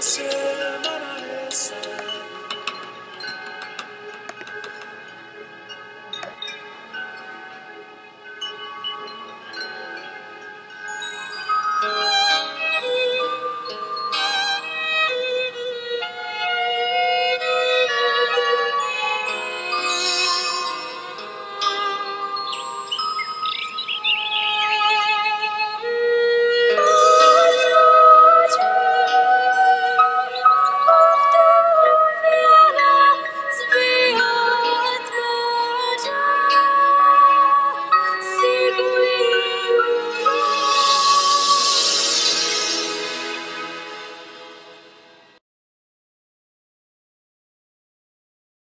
Hashem